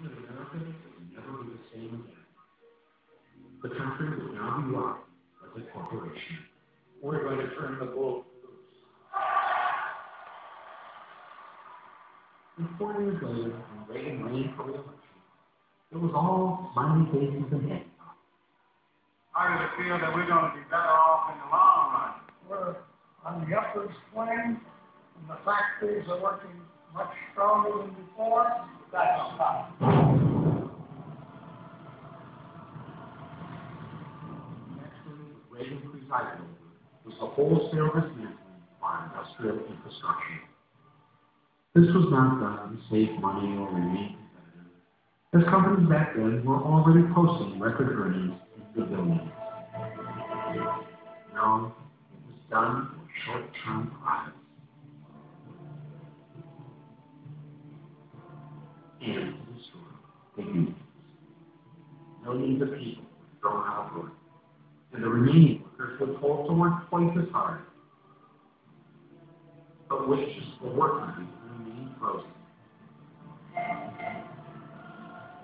that America would never be the same again. The country would now be run as a corporation. We're going to turn the bull And four years later, when Reagan ran for re-election, it was all smiley faces and head How does it feel that we're going to be better off in the long run? We're on the upward swing, and the factories are working much stronger than before. That's on top. Actually, Reagan was the wholesale dismantling of industrial infrastructure. This was not done to save money or remain competitive, as companies back then were already posting record earnings in the billions. The unions. Millions of people thrown work, and the remaining workers were told to work twice as hard. But wages for workers remained frozen.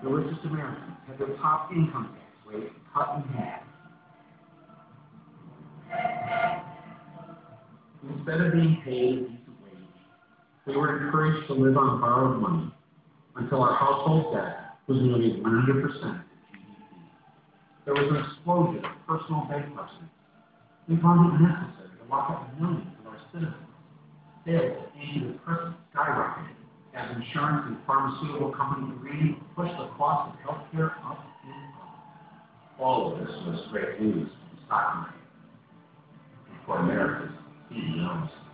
The richest Americans had their top income tax rate cut in half. Instead of being paid a decent wage, they were encouraged to live on borrowed money until our household debt was nearly 100% of GDP. There was an explosion of personal bankruptcy. We found it necessary to lock up millions of our citizens. Sales of antidepressants skyrocketed as insurance and pharmaceutical companies agreed to push the cost of health care up. All of this was great news for the stock market and for America's CEOs.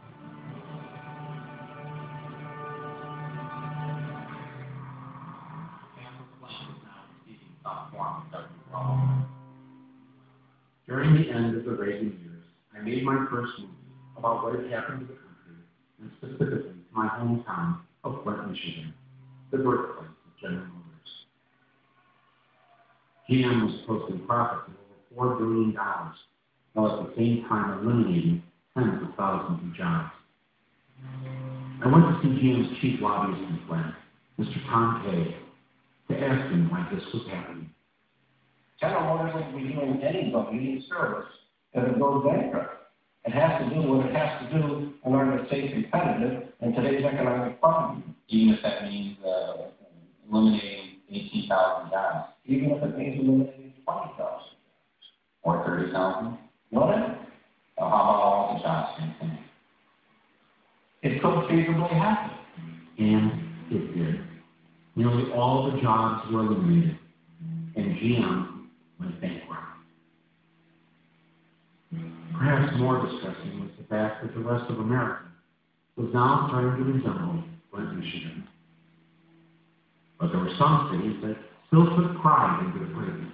During the end of the Reagan years, I made my first movie about what had happened to the country, and specifically to my hometown of Flint, Michigan, the birthplace of General Motors. GM was posting profits of over $4 billion, while at the same time eliminating tens of thousands of jobs. I went to see GM's chief lobbyist in Flint, Mr. Tom Kay, to ask him why this was happening. General Motors won't be doing anybody any service if it goes bankrupt. It has to do what it has to do in order to stay competitive in today's economic climate, even if that means uh, eliminating 18,000 jobs even if it means eliminating 20,000. or 30,000. Whatever. Uh, how about all the jobs. It could feasibly happen. And it did. Nearly all the jobs were eliminated, and GM went bankrupt. Perhaps more distressing was the fact that the rest of America was now starting to resemble Flint, Michigan. But there were some cities that still took pride in good breeding.